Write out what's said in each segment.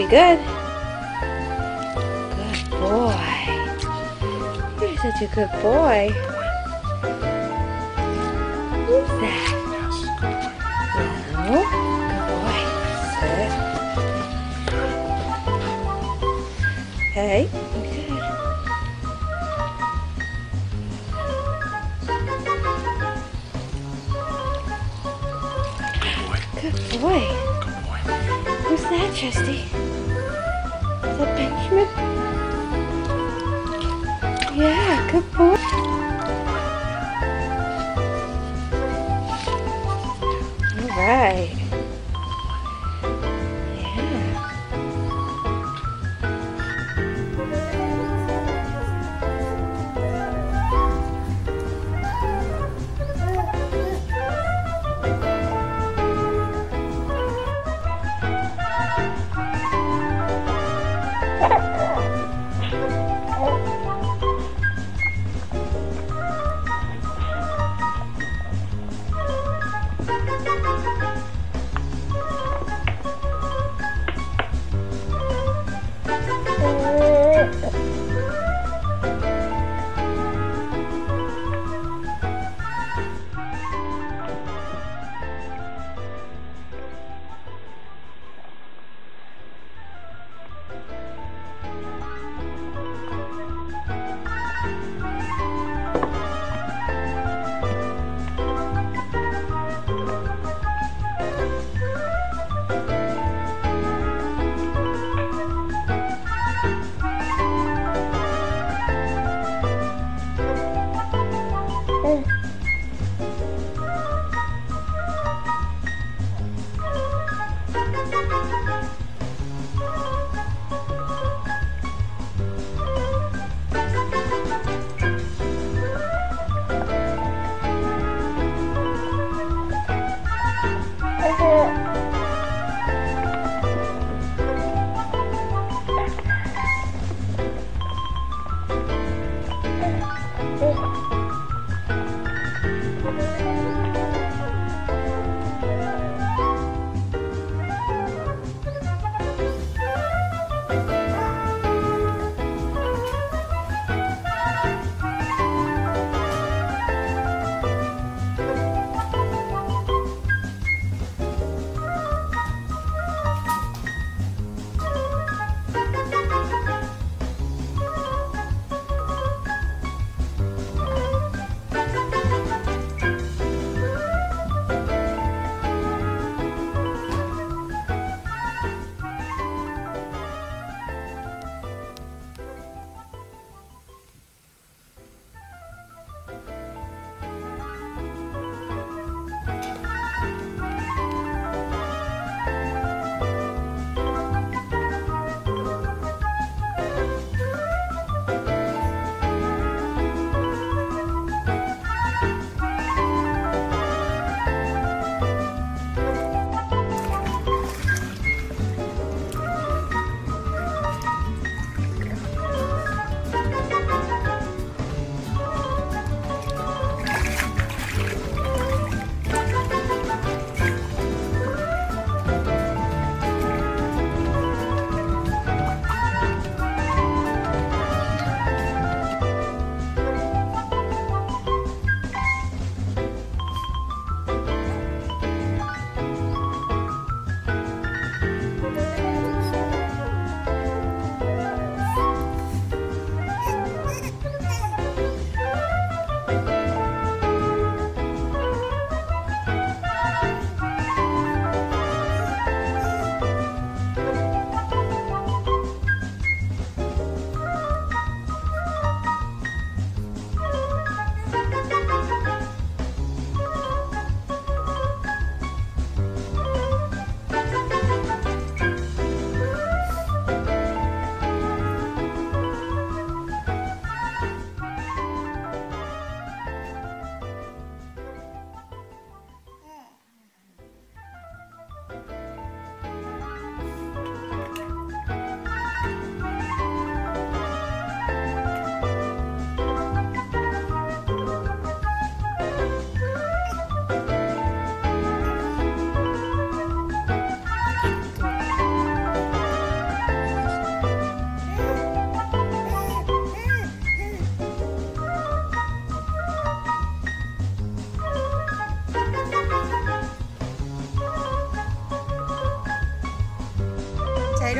be good. Good boy. You're such a good boy. Good boy.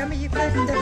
Yummy, you couldn't